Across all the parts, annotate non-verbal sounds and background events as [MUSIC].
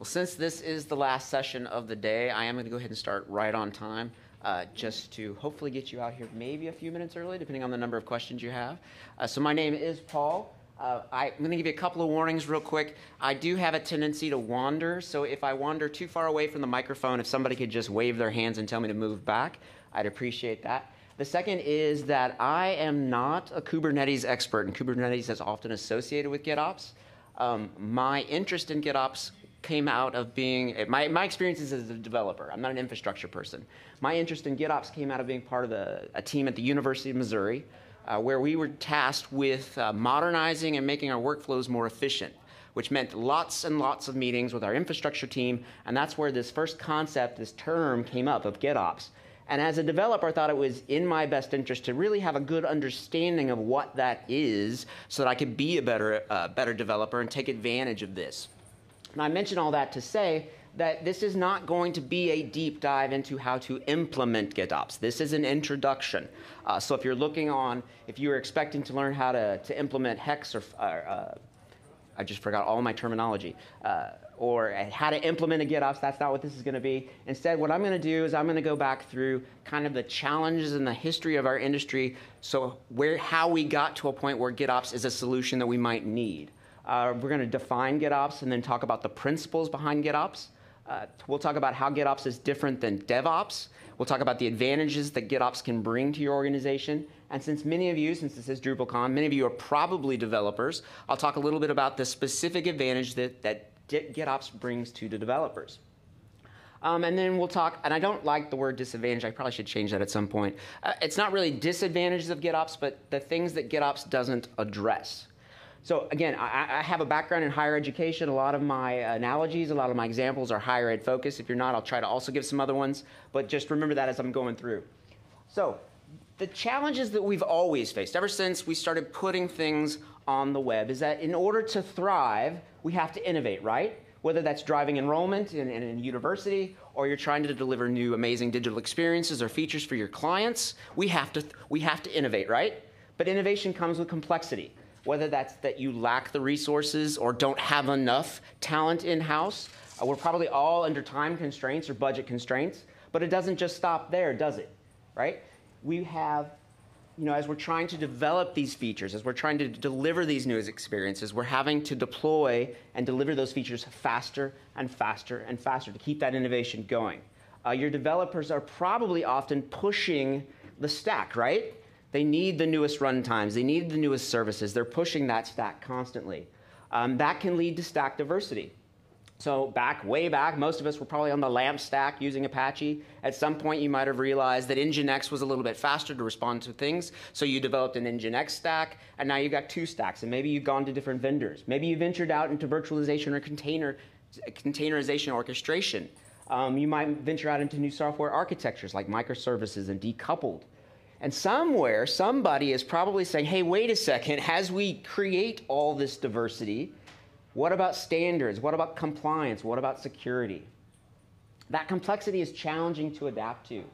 Well, since this is the last session of the day, I am going to go ahead and start right on time. Uh, just to hopefully get you out here maybe a few minutes early, depending on the number of questions you have. Uh, so, my name is Paul. Uh, I, am going to give you a couple of warnings real quick. I do have a tendency to wander, so if I wander too far away from the microphone, if somebody could just wave their hands and tell me to move back, I'd appreciate that. The second is that I am not a Kubernetes expert, and Kubernetes is often associated with GitOps. Um, my interest in GitOps came out of being my, my experiences as a developer. I'm not an infrastructure person. My interest in GitOps came out of being part of a, a team at the University of Missouri, uh, where we were tasked with uh, modernizing and making our workflows more efficient, which meant lots and lots of meetings with our infrastructure team. And that's where this first concept, this term, came up of GitOps. And as a developer, I thought it was in my best interest to really have a good understanding of what that is so that I could be a better, uh, better developer and take advantage of this. And I mention all that to say that this is not going to be a deep dive into how to implement GitOps. This is an introduction. Uh, so if you're looking on, if you're expecting to learn how to, to implement Hex or, uh, I just forgot all my terminology, uh, or how to implement a GitOps, that's not what this is going to be. Instead, what I'm going to do is I'm going to go back through kind of the challenges and the history of our industry, so where, how we got to a point where GitOps is a solution that we might need. Uh, we're going to define GitOps and then talk about the principles behind GitOps. Uh, we'll talk about how GitOps is different than DevOps. We'll talk about the advantages that GitOps can bring to your organization. And since many of you, since this is DrupalCon, many of you are probably developers, I'll talk a little bit about the specific advantage that, that GitOps brings to the developers. Um, and then we'll talk, and I don't like the word disadvantage. I probably should change that at some point. Uh, it's not really disadvantages of GitOps, but the things that GitOps doesn't address. So again, I, I, have a background in higher education. A lot of my analogies, a lot of my examples are higher ed focused. If you're not, I'll try to also give some other ones. But just remember that as I'm going through. So the challenges that we've always faced ever since we started putting things on the web is that in order to thrive, we have to innovate, right? Whether that's driving enrollment in, in, a university or you're trying to deliver new amazing digital experiences or features for your clients, we have to, we have to innovate, right? But innovation comes with complexity whether that's that you lack the resources or don't have enough talent in house. Uh, we're probably all under time constraints or budget constraints, but it doesn't just stop there, does it? Right? We have, you know, as we're trying to develop these features, as we're trying to deliver these new experiences, we're having to deploy and deliver those features faster and faster and faster to keep that innovation going. Uh, your developers are probably often pushing the stack, right? They need the newest runtimes, they need the newest services. They're pushing that stack constantly. Um, that can lead to stack diversity. So, back, way back, most of us were probably on the LAMP stack using Apache. At some point, you might have realized that Nginx was a little bit faster to respond to things. So, you developed an Nginx stack, and now you've got two stacks. And maybe you've gone to different vendors. Maybe you ventured out into virtualization or container, containerization orchestration. Um, you might venture out into new software architectures like microservices and decoupled. And somewhere, somebody is probably saying, hey, wait a second, as we create all this diversity, what about standards? What about compliance? What about security? That complexity is challenging to adapt to.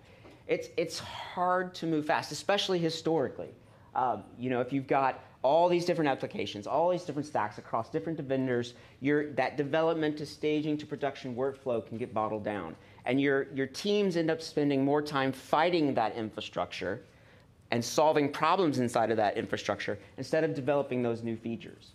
It's, it's hard to move fast, especially historically. Um, you know, if you've got all these different applications, all these different stacks across different vendors, your, that development to staging to production workflow can get bottled down. And your, your teams end up spending more time fighting that infrastructure and solving problems inside of that infrastructure instead of developing those new features.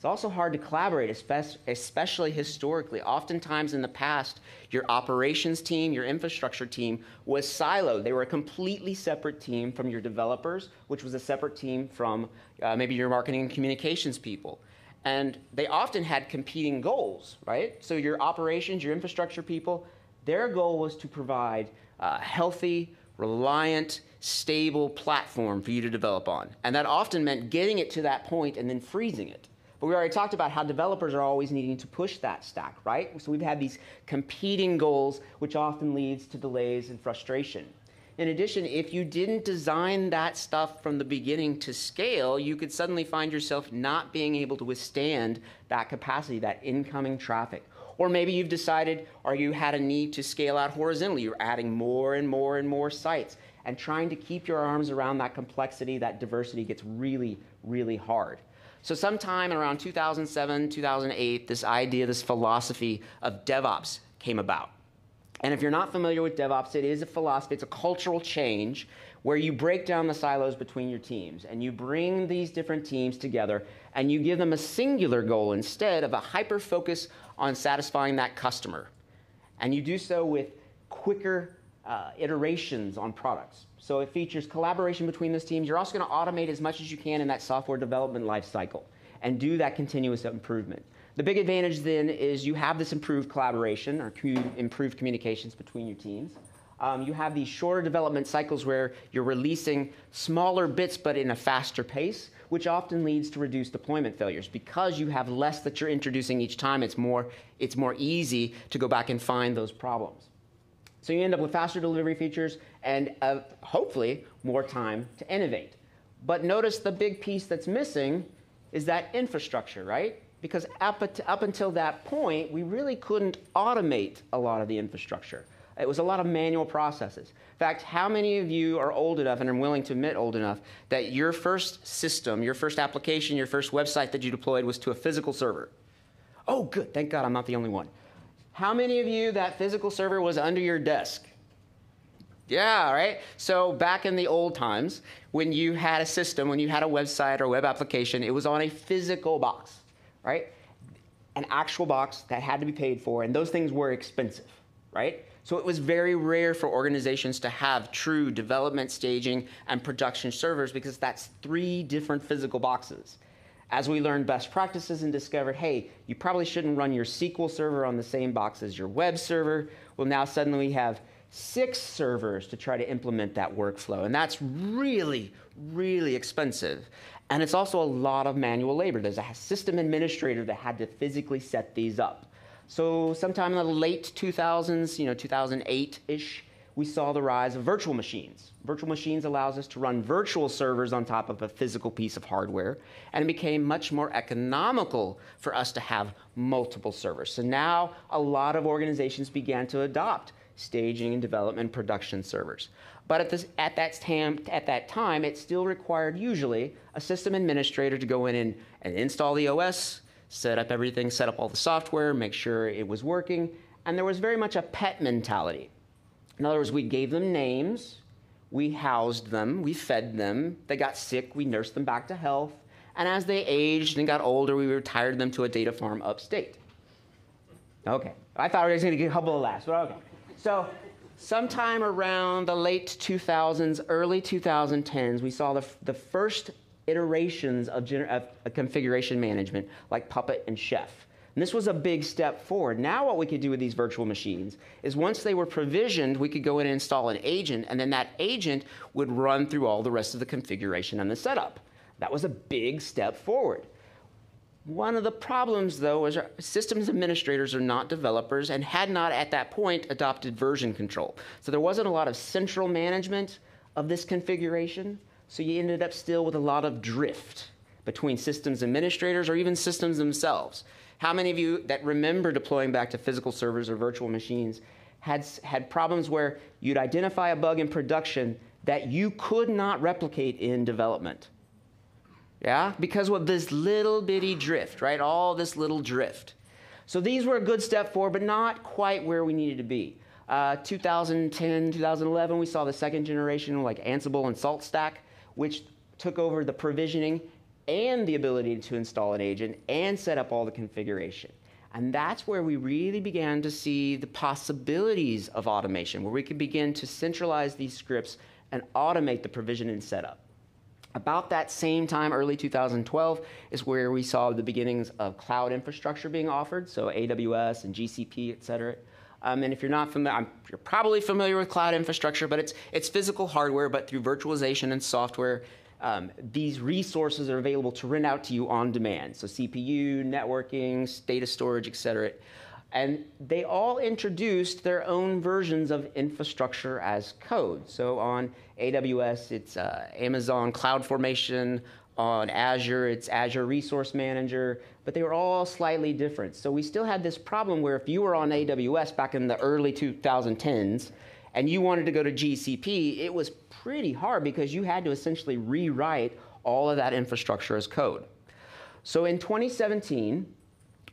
It's also hard to collaborate, especially historically. Oftentimes in the past, your operations team, your infrastructure team was siloed. They were a completely separate team from your developers, which was a separate team from uh, maybe your marketing and communications people. And they often had competing goals, right? So your operations, your infrastructure people, their goal was to provide uh, healthy, reliant, stable platform for you to develop on. And that often meant getting it to that point and then freezing it. But we already talked about how developers are always needing to push that stack, right? So we've had these competing goals, which often leads to delays and frustration. In addition, if you didn't design that stuff from the beginning to scale, you could suddenly find yourself not being able to withstand that capacity, that incoming traffic. Or maybe you've decided, or you had a need to scale out horizontally. You're adding more and more and more sites and trying to keep your arms around that complexity, that diversity gets really, really hard. So, sometime around 2007, 2008, this idea, this philosophy of DevOps came about. And if you're not familiar with DevOps, it is a philosophy, it's a cultural change where you break down the silos between your teams and you bring these different teams together and you give them a singular goal instead of a hyper focus on satisfying that customer. And you do so with quicker uh, iterations on products. So it features collaboration between those teams. You're also going to automate as much as you can in that software development lifecycle and do that continuous improvement. The big advantage then is you have this improved collaboration or improved communications between your teams. Um, you have these shorter development cycles where you're releasing smaller bits but in a faster pace, which often leads to reduced deployment failures. Because you have less that you're introducing each time, it's more, it's more easy to go back and find those problems. So you end up with faster delivery features and uh, hopefully more time to innovate. But notice the big piece that's missing is that infrastructure, right? Because up, up until that point, we really couldn't automate a lot of the infrastructure. It was a lot of manual processes. In fact, how many of you are old enough and are willing to admit old enough that your first system, your first application, your first website that you deployed was to a physical server? Oh, good. Thank God I'm not the only one. How many of you that physical server was under your desk? Yeah, right? So back in the old times, when you had a system, when you had a website or web application, it was on a physical box, right? An actual box that had to be paid for, and those things were expensive, right? So it was very rare for organizations to have true development, staging, and production servers because that's three different physical boxes as we learned best practices and discovered, hey, you probably shouldn't run your SQL server on the same box as your web server, well, now suddenly we have six servers to try to implement that workflow. And that's really, really expensive. And it's also a lot of manual labor. There's a system administrator that had to physically set these up. So, sometime in the late 2000s, you know, 2008 ish, we saw the rise of virtual machines. Virtual machines allows us to run virtual servers on top of a physical piece of hardware, and it became much more economical for us to have multiple servers. So now a lot of organizations began to adopt staging and development production servers. But at, this, at, that tam, at that time, it still required usually a system administrator to go in and, and install the OS, set up everything, set up all the software, make sure it was working, and there was very much a pet mentality. In other words, we gave them names, we housed them, we fed them, they got sick, we nursed them back to health, and as they aged and got older, we retired them to a data farm upstate. Okay, I thought we were just going to get a couple of laughs, but okay. So, sometime around the late 2000s, early 2010s, we saw the, the first iterations of, gener- of configuration management like Puppet and Chef. And this was a big step forward. Now, what we could do with these virtual machines is once they were provisioned, we could go in and install an agent, and then that agent would run through all the rest of the configuration and the setup. That was a big step forward. One of the problems, though, is our systems administrators are not developers and had not at that point adopted version control. So there wasn't a lot of central management of this configuration. So you ended up still with a lot of drift between systems administrators or even systems themselves. How many of you that remember deploying back to physical servers or virtual machines had, had problems where you'd identify a bug in production that you could not replicate in development? Yeah? Because of this little bitty drift, right? All this little drift. So these were a good step forward, but not quite where we needed to be. Uh, 2010, 2011, we saw the second generation like Ansible and SaltStack, which took over the provisioning and the ability to install an agent and set up all the configuration. And that's where we really began to see the possibilities of automation, where we could begin to centralize these scripts and automate the provision and setup. About that same time, early 2012, is where we saw the beginnings of cloud infrastructure being offered, so AWS and GCP, et cetera. Um, and if you're not familiar, you're probably familiar with cloud infrastructure, but it's, it's physical hardware, but through virtualization and software, um, these resources are available to rent out to you on demand. So CPU, networking, data storage, et cetera. And they all introduced their own versions of infrastructure as code. So on AWS, it's uh, Amazon CloudFormation. On Azure, it's Azure Resource Manager. But they were all slightly different. So we still had this problem where if you were on AWS back in the early 2010s, and you wanted to go to GCP, it was pretty hard because you had to essentially rewrite all of that infrastructure as code. So in 2017,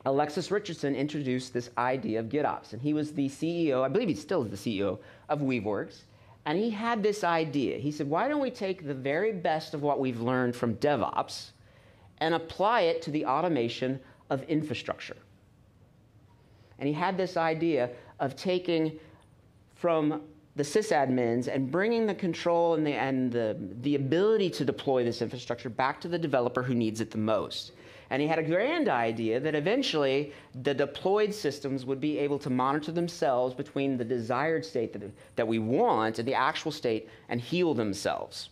Alexis Richardson introduced this idea of GitOps, and he was the CEO, I believe he still is the CEO of Weaveworks, and he had this idea. He said, why don't we take the very best of what we've learned from DevOps and apply it to the automation of infrastructure? And he had this idea of taking from the sysadmins and bringing the control and, the, and the, the ability to deploy this infrastructure back to the developer who needs it the most. And he had a grand idea that eventually the deployed systems would be able to monitor themselves between the desired state that, that we want and the actual state and heal themselves.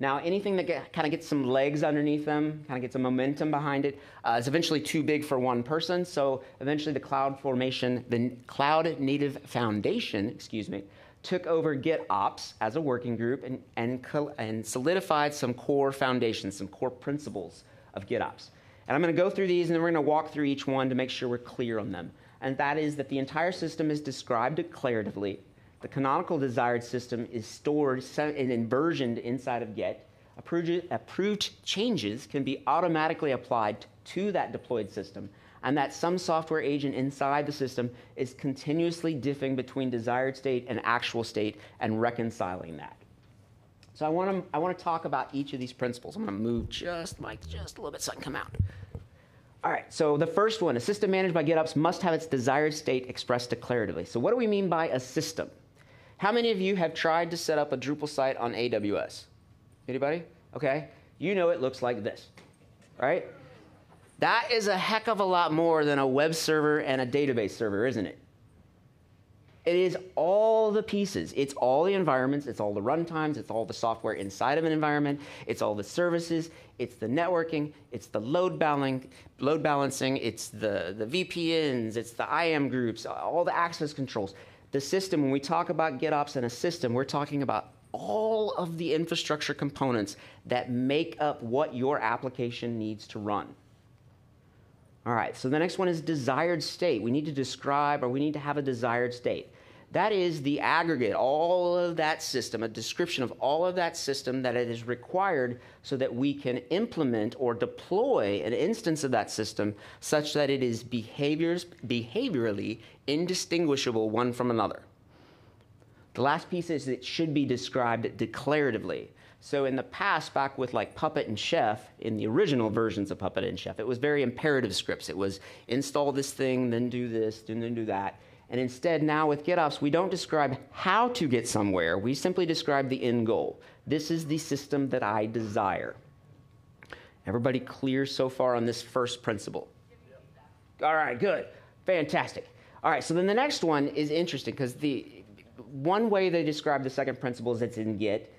Now, anything that kind of gets some legs underneath them, kind of gets a momentum behind it, uh, is eventually too big for one person. So eventually, the Cloud Formation, the Cloud Native Foundation, excuse me, took over GitOps as a working group and, and, and solidified some core foundations, some core principles of GitOps. And I'm going to go through these, and then we're going to walk through each one to make sure we're clear on them. And that is that the entire system is described declaratively the canonical desired system is stored and versioned inside of Git. Approved, changes can be automatically applied to that deployed system, and that some software agent inside the system is continuously diffing between desired state and actual state and reconciling that. So I want to I want to talk about each of these principles. I'm going to move just like just a little bit so I can come out. All right, so the first one, a system managed by GitOps must have its desired state expressed declaratively. So what do we mean by a system? How many of you have tried to set up a Drupal site on AWS? Anybody? Okay. You know it looks like this, right? That is a heck of a lot more than a web server and a database server, isn't it? It is all the pieces. It's all the environments, it's all the runtimes, it's all the software inside of an environment, it's all the services, it's the networking, it's the load balancing, load balancing, it's the, the VPNs, it's the IAM groups, all the access controls the system, when we talk about GitOps and a system, we're talking about all of the infrastructure components that make up what your application needs to run. All right, so the next one is desired state. We need to describe or we need to have a desired state. That is the aggregate, all of that system, a description of all of that system that it is required so that we can implement or deploy an instance of that system such that it is behaviors, behaviorally indistinguishable one from another. The last piece is it should be described declaratively. So in the past, back with like Puppet and Chef, in the original versions of Puppet and Chef, it was very imperative scripts. It was install this thing, then do this, then do that. And instead, now with GitOps, we don't describe how to get somewhere, we simply describe the end goal. This is the system that I desire. Everybody clear so far on this first principle? All right, good. Fantastic. All right, so then the next one is interesting because the one way they describe the second principle is it's in Git.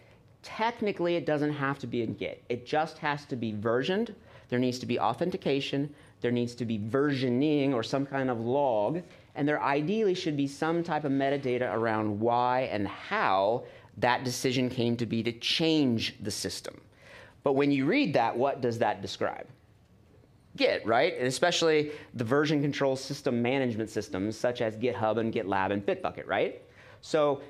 Technically, it doesn't have to be in Git. It just has to be versioned. There needs to be authentication. There needs to be versioning or some kind of log and there ideally should be some type of metadata around why and how that decision came to be to change the system. But when you read that, what does that describe? Git, right? And especially the version control system management systems such as GitHub and GitLab and Bitbucket, right? So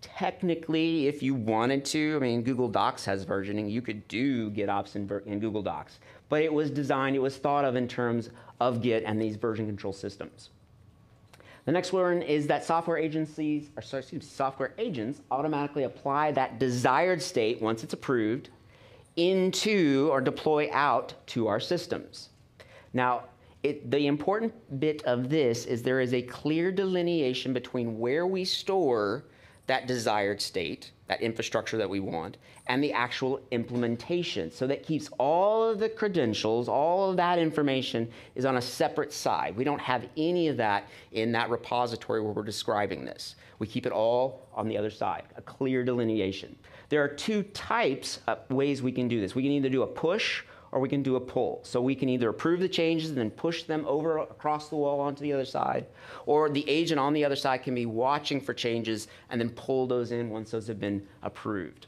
technically, if you wanted to, I mean, Google Docs has versioning. You could do GitOps in, in Google Docs. But it was designed, it was thought of in terms of Git and these version control systems. The next one is that software agencies, or sorry, excuse me, software agents automatically apply that desired state once it's approved into or deploy out to our systems. Now, it, the important bit of this is there is a clear delineation between where we store that desired state, that infrastructure that we want, and the actual implementation. So that keeps all of the credentials, all of that information is on a separate side. We don't have any of that in that repository where we're describing this. We keep it all on the other side, a clear delineation. There are two types of ways we can do this. We can either do a push or we can do a pull. So we can either approve the changes and then push them over across the wall onto the other side, or the agent on the other side can be watching for changes and then pull those in once those have been approved.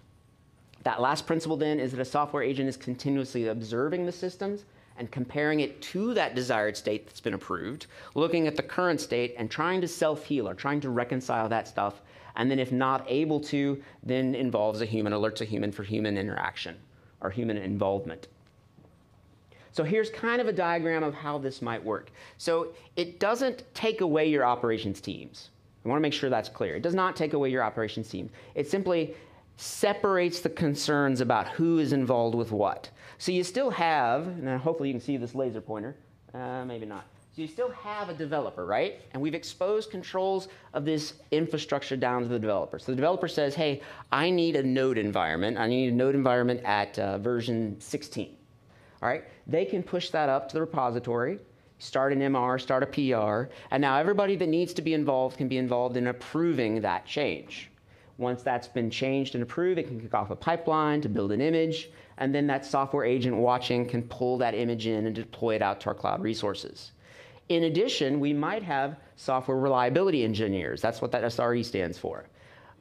That last principle then is that a software agent is continuously observing the systems and comparing it to that desired state that's been approved, looking at the current state and trying to self heal or trying to reconcile that stuff. And then, if not able to, then involves a human, alerts a human for human interaction or human involvement. So here's kind of a diagram of how this might work. So it doesn't take away your operations teams. I want to make sure that's clear. It does not take away your operations team. It simply separates the concerns about who is involved with what. So you still have, and hopefully you can see this laser pointer, uh, maybe not. So you still have a developer, right? And we've exposed controls of this infrastructure down to the developer. So the developer says, hey, I need a node environment. I need a node environment at uh, version 16. All right? They can push that up to the repository, start an MR, start a PR, and now everybody that needs to be involved can be involved in approving that change. Once that's been changed and approved, it can kick off a pipeline to build an image, and then that software agent watching can pull that image in and deploy it out to our cloud resources. In addition, we might have software reliability engineers. That's what that SRE stands for.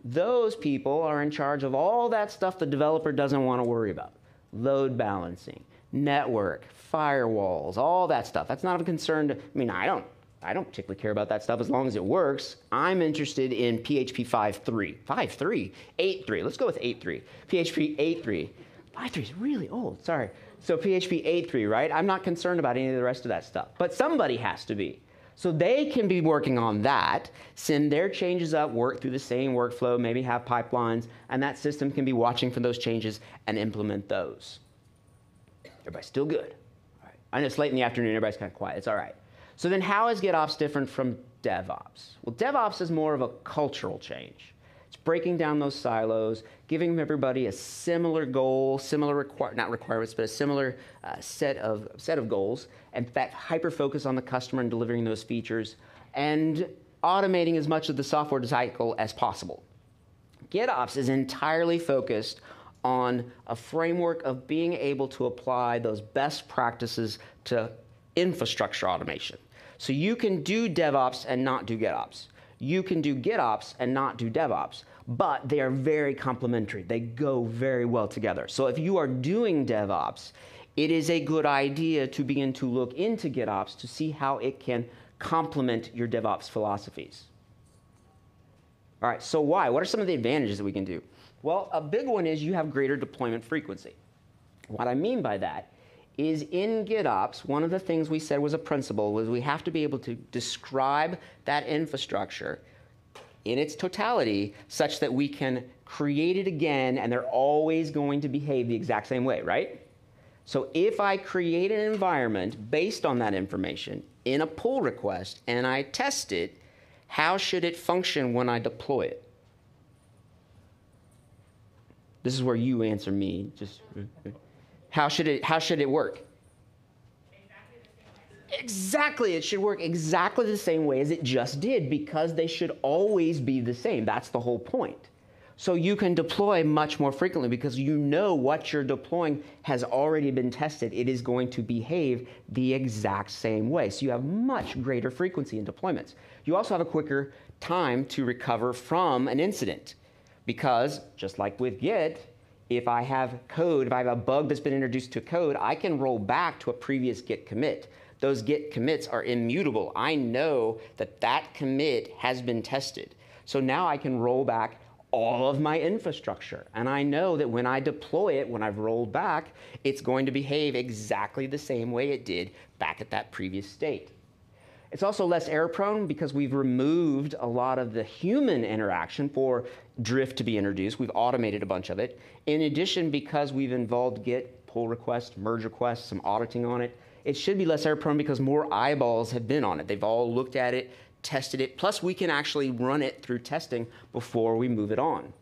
Those people are in charge of all that stuff the developer doesn't want to worry about load balancing, network, firewalls, all that stuff. That's not a concern to, I mean, I don't. I don't particularly care about that stuff as long as it works. I'm interested in PHP 5.3. 5.3? 8.3. Let's go with 8.3. PHP 8.3. 5.3 is really old, sorry. So PHP 8.3, right? I'm not concerned about any of the rest of that stuff. But somebody has to be. So they can be working on that, send their changes up, work through the same workflow, maybe have pipelines, and that system can be watching for those changes and implement those. Everybody's still good. All right. I know it's late in the afternoon, everybody's kind of quiet. It's all right. So then how is GitOps different from DevOps? Well, DevOps is more of a cultural change. It's breaking down those silos, giving everybody a similar goal, similar not requirements, but a similar uh, set of set of goals. and fact, hyper focus on the customer and delivering those features, and automating as much of the software cycle as possible. GitOps is entirely focused on a framework of being able to apply those best practices to infrastructure automation. So you can do DevOps and not do GitOps you can do GitOps and not do DevOps, but they are very complementary. They go very well together. So if you are doing DevOps, it is a good idea to begin to look into GitOps to see how it can complement your DevOps philosophies. All right, so why? What are some of the advantages that we can do? Well, a big one is you have greater deployment frequency. What I mean by that is in GitOps, one of the things we said was a principle was we have to be able to describe that infrastructure in its totality such that we can create it again and they're always going to behave the exact same way, right? So if I create an environment based on that information in a pull request and I test it, how should it function when I deploy it? This is where you answer me. Just how should it, how should it work? Exactly, it should work exactly the same way as it just did because they should always be the same. That's the whole point. So you can deploy much more frequently because you know what you're deploying has already been tested. It is going to behave the exact same way. So you have much greater frequency in deployments. You also have a quicker time to recover from an incident because, just like with Git, if I have code, if I have a bug that's been introduced to code, I can roll back to a previous git commit. Those git commits are immutable. I know that that commit has been tested. So now I can roll back all of my infrastructure. And I know that when I deploy it, when I've rolled back, it's going to behave exactly the same way it did back at that previous state. It's also less error prone because we've removed a lot of the human interaction for drift to be introduced. We've automated a bunch of it. In addition, because we've involved Git, pull requests, merge requests, some auditing on it, it should be less error prone because more eyeballs have been on it. They've all looked at it, tested it, plus we can actually run it through testing before we move it on,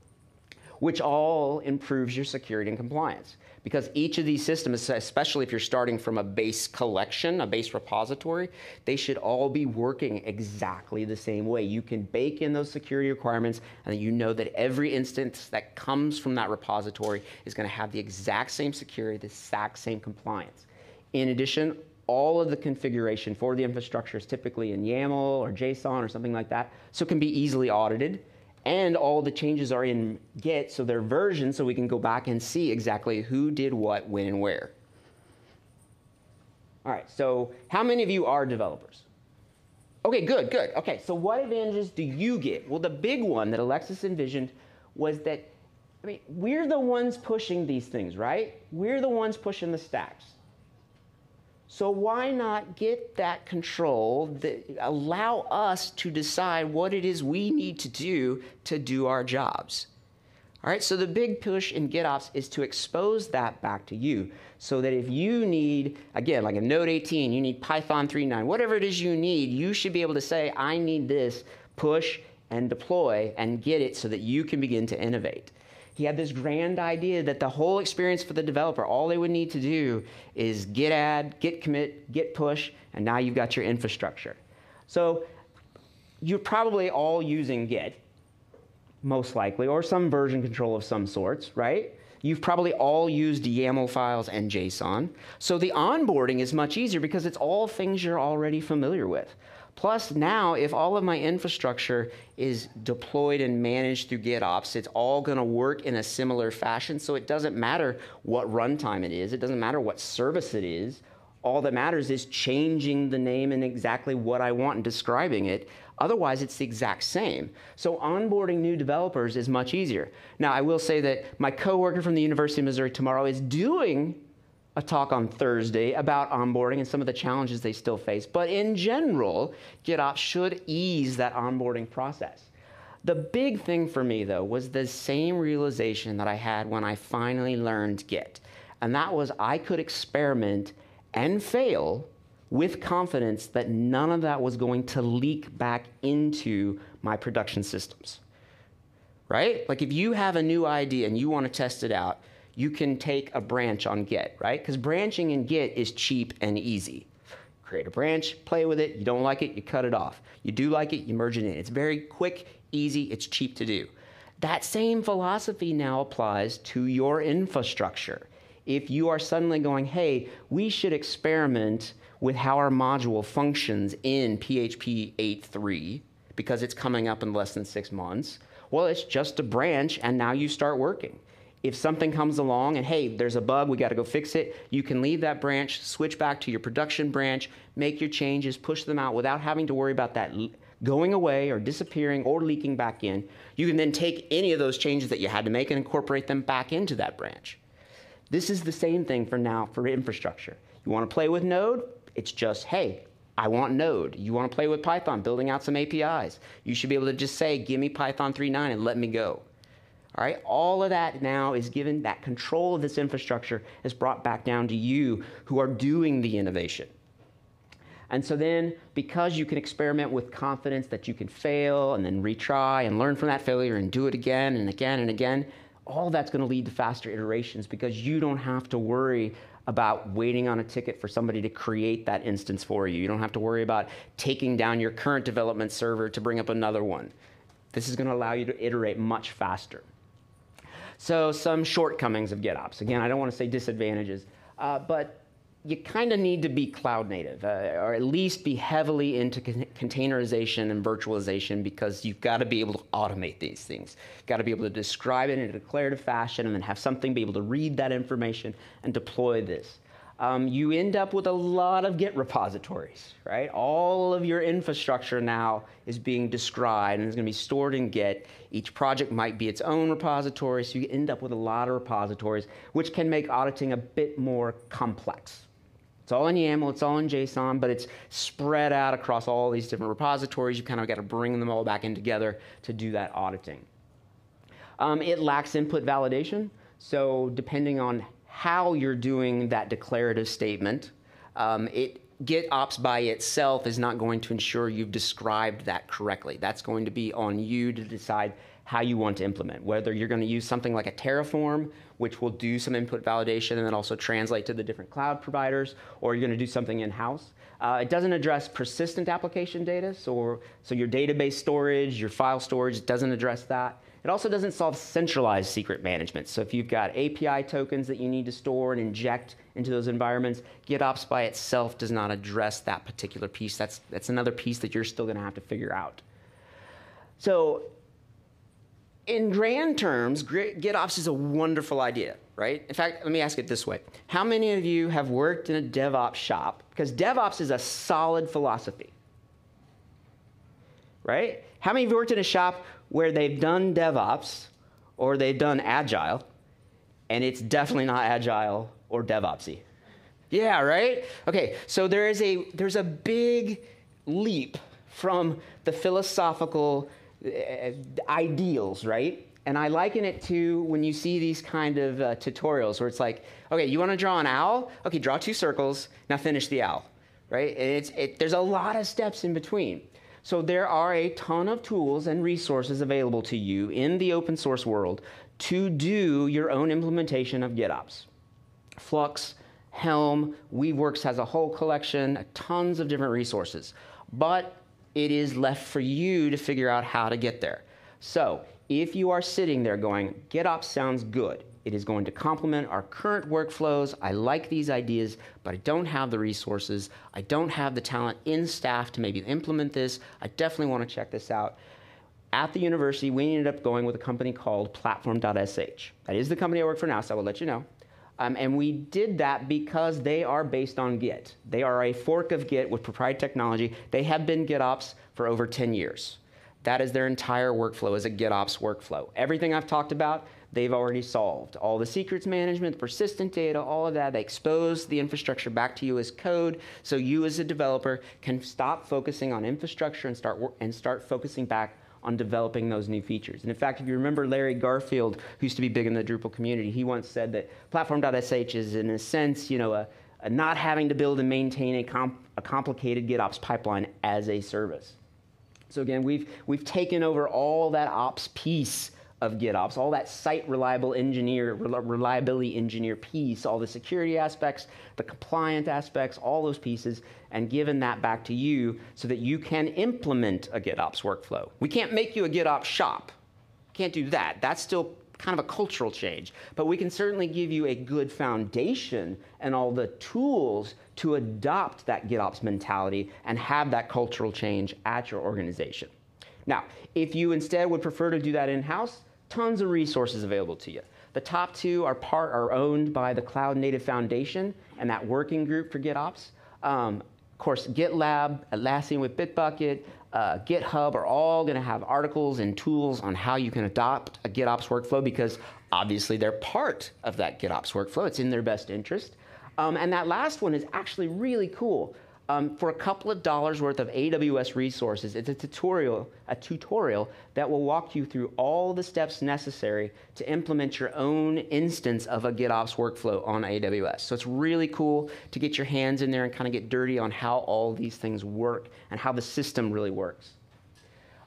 which all improves your security and compliance because each of these systems, especially if you're starting from a base collection, a base repository, they should all be working exactly the same way. You can bake in those security requirements and you know that every instance that comes from that repository is going to have the exact same security, the exact same compliance. In addition, all of the configuration for the infrastructure is typically in YAML or JSON or something like that, so it can be easily audited and all the changes are in Git, so they're versions, so we can go back and see exactly who did what, when, and where. All right, so how many of you are developers? Okay, good, good. Okay, so what advantages do you get? Well, the big one that Alexis envisioned was that, I mean, we're the ones pushing these things, right? We're the ones pushing the stacks. So why not get that control that allow us to decide what it is we need to do to do our jobs? All right, so the big push in GitOps is to expose that back to you so that if you need, again, like a Node 18, you need Python 3.9, whatever it is you need, you should be able to say, I need this, push and deploy and get it so that you can begin to innovate. He had this grand idea that the whole experience for the developer, all they would need to do is git add, git commit, git push, and now you've got your infrastructure. So you're probably all using Git, most likely, or some version control of some sorts, right? You've probably all used YAML files and JSON. So the onboarding is much easier because it's all things you're already familiar with. Plus, now, if all of my infrastructure is deployed and managed through GitOps, it's all going to work in a similar fashion. So it doesn't matter what runtime it is, it doesn't matter what service it is. All that matters is changing the name and exactly what I want and describing it. Otherwise, it's the exact same. So onboarding new developers is much easier. Now, I will say that my coworker from the University of Missouri tomorrow is doing a talk on Thursday about onboarding and some of the challenges they still face. But in general, GitOps should ease that onboarding process. The big thing for me, though, was the same realization that I had when I finally learned Git. And that was I could experiment and fail with confidence that none of that was going to leak back into my production systems. Right? Like if you have a new idea and you want to test it out, you can take a branch on Git, right? Because branching in Git is cheap and easy. Create a branch, play with it. You don't like it, you cut it off. You do like it, you merge it in. It's very quick, easy, it's cheap to do. That same philosophy now applies to your infrastructure. If you are suddenly going, hey, we should experiment with how our module functions in PHP 8.3 because it's coming up in less than six months, well, it's just a branch and now you start working if something comes along and hey, there's a bug, we got to go fix it, you can leave that branch, switch back to your production branch, make your changes, push them out without having to worry about that going away or disappearing or leaking back in. You can then take any of those changes that you had to make and incorporate them back into that branch. This is the same thing for now for infrastructure. You want to play with Node? It's just, hey, I want Node. You want to play with Python, building out some APIs. You should be able to just say, give me Python 3.9 and let me go. All right, all of that now is given, that control of this infrastructure is brought back down to you who are doing the innovation. And so then, because you can experiment with confidence that you can fail and then retry and learn from that failure and do it again and again and again, all that's going to lead to faster iterations because you don't have to worry about waiting on a ticket for somebody to create that instance for you. You don't have to worry about taking down your current development server to bring up another one. This is going to allow you to iterate much faster. So some shortcomings of GitOps. Again, I don't want to say disadvantages, uh, but you kind of need to be cloud native, uh, or at least be heavily into con- containerization and virtualization because you've got to be able to automate these things. Got to be able to describe it in a declarative fashion and then have something be able to read that information and deploy this um, you end up with a lot of Git repositories, right? All of your infrastructure now is being described and is going to be stored in Git. Each project might be its own repository, so you end up with a lot of repositories, which can make auditing a bit more complex. It's all in YAML, it's all in JSON, but it's spread out across all these different repositories. You kind of got to bring them all back in together to do that auditing. Um, it lacks input validation, so depending on how you're doing that declarative statement. Um, it GitOps by itself is not going to ensure you've described that correctly. That's going to be on you to decide how you want to implement, whether you're going to use something like a Terraform, which will do some input validation and then also translate to the different cloud providers, or you're going to do something in house. Uh, it doesn't address persistent application data, so, so your database storage, your file storage doesn't address that. It also doesn't solve centralized secret management. So if you've got API tokens that you need to store and inject into those environments, GitOps by itself does not address that particular piece. That's, that's another piece that you're still going to have to figure out. So in grand terms, GitOps is a wonderful idea, right? In fact, let me ask it this way. How many of you have worked in a DevOps shop? Because DevOps is a solid philosophy, right? How many of you worked in a shop where they've done DevOps or they've done Agile, and it's definitely not Agile or DevOpsy. Yeah, right? Okay, so there is a there's a big leap from the philosophical uh, ideals, right? And I liken it to when you see these kind of uh, tutorials where it's like, okay, you want to draw an owl? Okay, draw two circles. Now finish the owl, right? And It's, it, there's a lot of steps in between. So there are a ton of tools and resources available to you in the open source world to do your own implementation of GitOps. Flux, Helm, Weaveworks has a whole collection, tons of different resources. But it is left for you to figure out how to get there. So if you are sitting there going, GitOps sounds good, it is going to complement our current workflows. I like these ideas, but I don't have the resources. I don't have the talent in staff to maybe implement this. I definitely want to check this out. At the university, we ended up going with a company called Platform.sh. That is the company I work for now, so I will let you know. Um, and we did that because they are based on Git. They are a fork of Git with proprietary technology. They have been GitOps for over 10 years. That is their entire workflow is a GitOps workflow. Everything I've talked about, they've already solved. All the secrets management, persistent data, all of that, they expose the infrastructure back to you as code so you as a developer can stop focusing on infrastructure and start, and start focusing back on developing those new features. And in fact, if you remember Larry Garfield, who used to be big in the Drupal community, he once said that platform.sh is, in a sense, you know, a, a not having to build and maintain a, comp, a complicated GitOps pipeline as a service. So again, we've, we've taken over all that ops piece of GitOps, all that site reliable engineer, reliability engineer piece, all the security aspects, the compliant aspects, all those pieces, and given that back to you so that you can implement a GitOps workflow. We can't make you a GitOps shop. Can't do that. That's still kind of a cultural change. But we can certainly give you a good foundation and all the tools to adopt that GitOps mentality and have that cultural change at your organization. Now, if you instead would prefer to do that in-house, tons of resources available to you. The top two are part are owned by the Cloud Native Foundation and that working group for GitOps. Um, of course, GitLab, Atlassian with Bitbucket, uh, GitHub are all going to have articles and tools on how you can adopt a GitOps workflow because obviously they're part of that GitOps workflow. It's in their best interest. Um, and that last one is actually really cool um, for a couple of dollars worth of AWS resources. It's a tutorial, a tutorial that will walk you through all the steps necessary to implement your own instance of a GitOps workflow on AWS. So it's really cool to get your hands in there and kind of get dirty on how all these things work and how the system really works.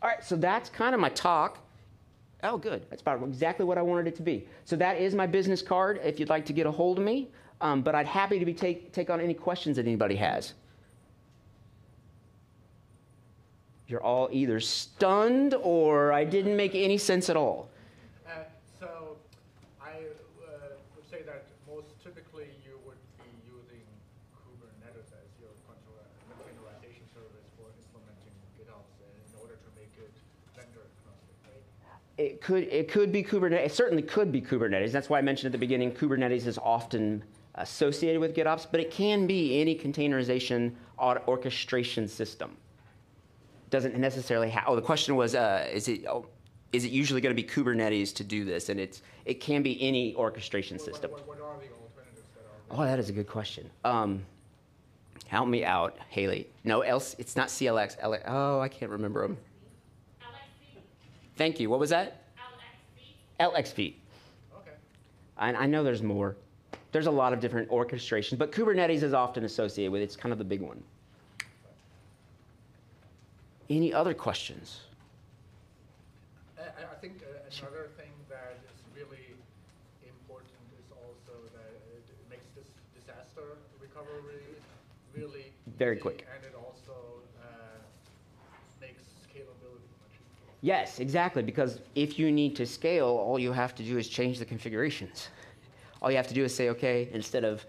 All right, so that's kind of my talk. Oh, good. That's about exactly what I wanted it to be. So that is my business card if you'd like to get a hold of me. Um, but I'd happy to be take, take on any questions that anybody has. You're all either stunned or I didn't make any sense at all. Uh, so I uh, would say that most typically you would be using Kubernetes as your containerization service for implementing GitOps in order to make it vendor agnostic, right? It could, it could be Kubernetes. It certainly could be Kubernetes. That's why I mentioned at the beginning Kubernetes is often associated with GitOps, but it can be any containerization orchestration system doesn't necessarily have. Oh, the question was, uh, is it oh, is it usually going to be Kubernetes to do this? And it's it can be any orchestration system. What, what, what are the alternatives that are? Oh, that is a good question. Um, help me out, Haley. No, else it's not CLX. L- oh, I can't remember them. LXP. Thank you. What was that? LXP. LXP. Okay. And I know there's more. There's a lot of different orchestrations, but Kubernetes is often associated with it. It's kind of the big one. Any other questions? I, I think uh, another thing that is really important is also that it makes this disaster recovery really very quick. And it also uh, makes scalability much easier. Yes, exactly. Because if you need to scale, all you have to do is change the configurations. [LAUGHS] All you have to do is say, okay, instead of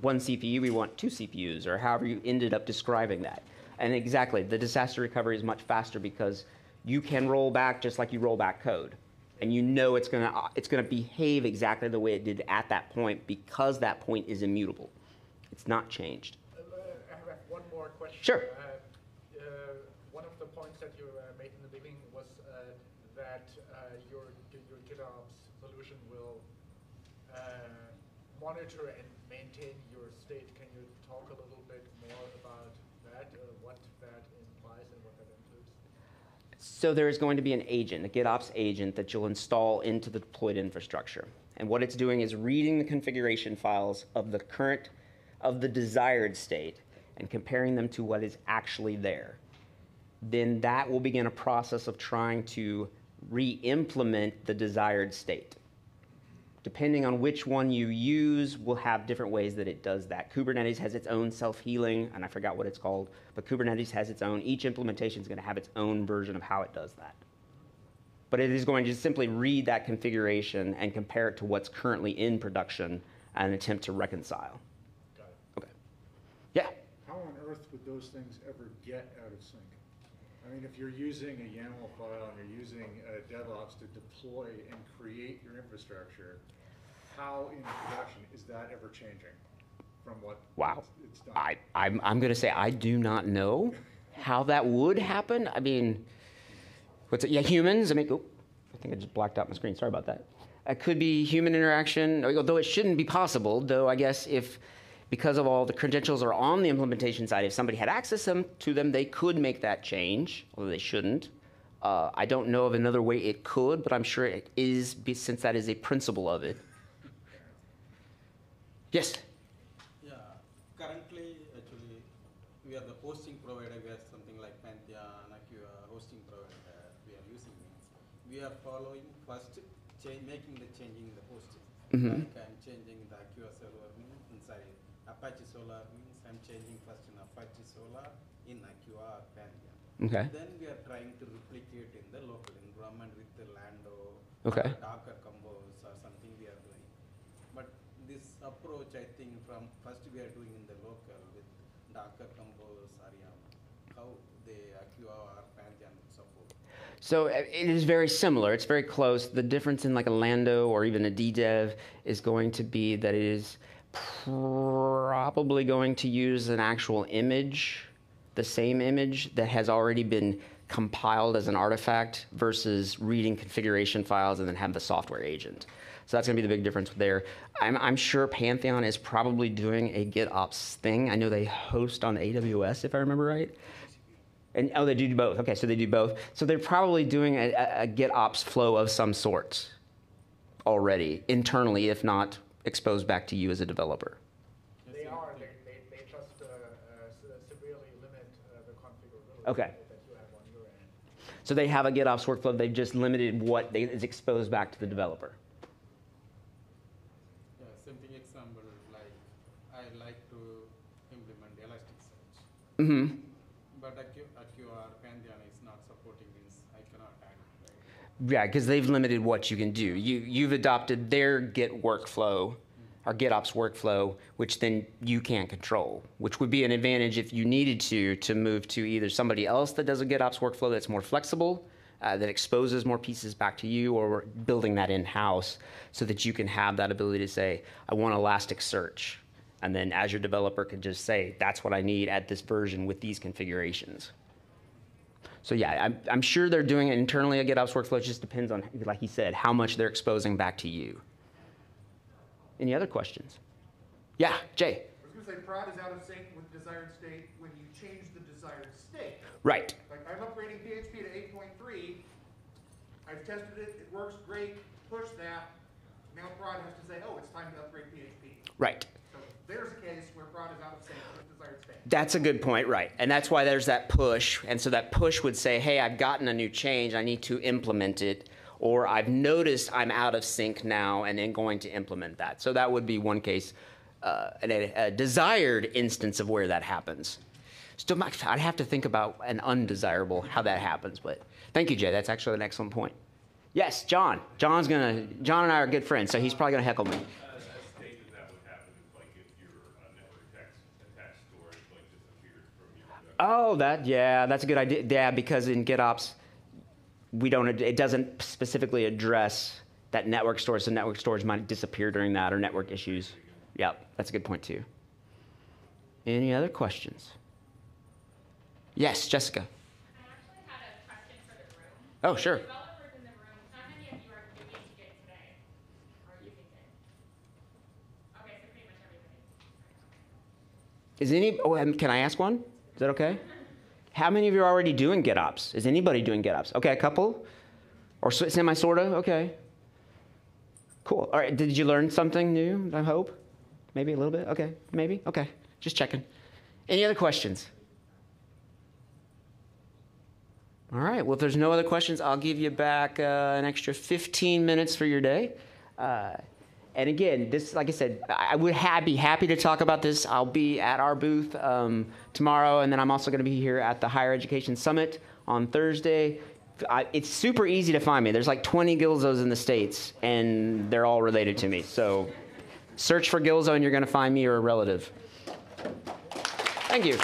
one CPU, we want two CPUs, or however you ended up describing that. And exactly, the disaster recovery is much faster because you can roll back just like you roll back code. And you know it's going to it's gonna behave exactly the way it did at that point because that point is immutable. It's not changed. Uh, I have one more question. Sure. Uh, uh, one of the points that you uh, made in the beginning was uh, that uh, your, your GitOps solution will monitor and maintain your state. Can you talk a little bit more about that, uh, what that implies and what that includes? So there is going to be an agent, a GitOps agent that you'll install into the deployed infrastructure. And what it's doing is reading the configuration files of the current, of the desired state, and comparing them to what is actually there. Then that will begin a process of trying to re-implement the desired state. Depending on which one you use, will have different ways that it does that. Kubernetes has its own self-healing, and I forgot what it's called, but Kubernetes has its own. Each implementation is going to have its own version of how it does that. But it is going to simply read that configuration and compare it to what's currently in production and attempt to reconcile. Got it. Okay. Yeah. How on earth would those things ever get out of sync? I mean, if you're using a YAML file and you're using uh, DevOps to deploy and create your infrastructure, how in production is that ever changing from what Wow. it's, it's done? I, I'm, I'm going to say I do not know how that would happen. I mean, what's it? Yeah, humans. I mean, oh, I think I just blacked out my screen. Sorry about that. It could be human interaction, although it shouldn't be possible. Though I guess if, because of all the credentials are on the implementation side, if somebody had access them, to them, they could make that change, although they shouldn't. Uh, I don't know of another way it could, but I'm sure it is, since that is a principle of it. Yes. Yeah, currently, actually, we are the hosting provider, we have something like Pantheon, Acquia, hosting provider, we are using. We are following first, change, making the changing the hosting. Mhm. Like I'm changing the Acquia server means inside Apache Solr means I'm changing first in Apache Solr in or Pantheon. Okay. Then we are trying to replicate in the local environment with the Lando. Okay. Docker compose or something we are doing. But this approach, I think, from first we are doing in the local with Docker compose, or YAML, how the Acquia or would support. So uh, it is very similar. It's very close. The difference in like a Lando or even a DDEV is going to be that it is probably going to use an actual image, the same image that has already been compiled as an artifact versus reading configuration files and then have the software agent. So that's going to be the big difference there. I'm, I'm sure Pantheon is probably doing a GitOps thing. I know they host on AWS, if I remember right. And oh, they do both. Okay, so they do both. So they're probably doing a, a, GitOps flow of some sort already internally, if not exposed back to you as a developer. They are, they, they, they just uh, uh, severely limit uh, the configurability Okay. that you have on your end. So they have a GitOps workflow. They've just limited what they, is exposed back to the developer. Yeah, simple example, like I like to implement Elasticsearch, hmm but Acquia, Acquia or Pantheon is not supporting means I cannot add it, right? Yeah, because they've limited what you can do. You, you've adopted their Git workflow or GitOps workflow, which then you can't control, which would be an advantage if you needed to to move to either somebody else that does a GitOps workflow that's more flexible, uh, that exposes more pieces back to you, or building that in house so that you can have that ability to say, I want Elasticsearch. And then Azure developer could just say, that's what I need at this version with these configurations. So yeah, I'm, I'm sure they're doing it internally at GitOps workflow. It just depends on, like he said, how much they're exposing back to you. Any other questions? Yeah, Jay. I was gonna say prod is out of sync with desired state when you change the desired state. Right. Like I'm upgrading PHP to eight point three, I've tested it, it works great, push that. Now prod has to say, oh, it's time to upgrade PHP. Right. So there's a case where prod is out of sync with desired state. That's a good point, right. And that's why there's that push. And so that push would say, hey, I've gotten a new change. I need to implement it. Or I've noticed I'm out of sync now and then going to implement that. So that would be one case, uh, a, a desired instance of where that happens. Still, I'd have to think about an undesirable, how that happens. But thank you, Jay. That's actually an excellent point. Yes, John. John's gonna. John and I are good friends, so he's probably gonna heckle me. A a state that that would happen is like if your uh, network attached, attached storage like disappeared from your. uh, Oh, that yeah, that's a good idea. Yeah, because in GitOps, we don't. It doesn't specifically address that network storage. So network storage might disappear during that, or network issues. Yep, that's a good point too. Any other questions? Yes, Jessica. I actually had a question for the room. Oh, sure. Developers in the room, how many of you are using Git today? Or using Git? Okay, Is any? Oh, um, can I ask one? Is that okay? How many of you are already doing GitOps? Is anybody doing GitOps? Okay, a couple, or semi sorta. Okay. Cool. All right. Did you learn something new? I hope. Maybe a little bit. Okay. Maybe. Okay. Just checking. Any other questions? All right. Well, if there's no other questions, I'll give you back uh, an extra 15 minutes for your day. Uh, and again, this, like I said, I would ha- be happy to talk about this. I'll be at our booth um, tomorrow, and then I'm also going to be here at the Higher Education Summit on Thursday. I, it's super easy to find me. There's like 20 Gilzos in the states, and they're all related to me. So search for Gilzo, and you're going to find me or a relative. Thank you.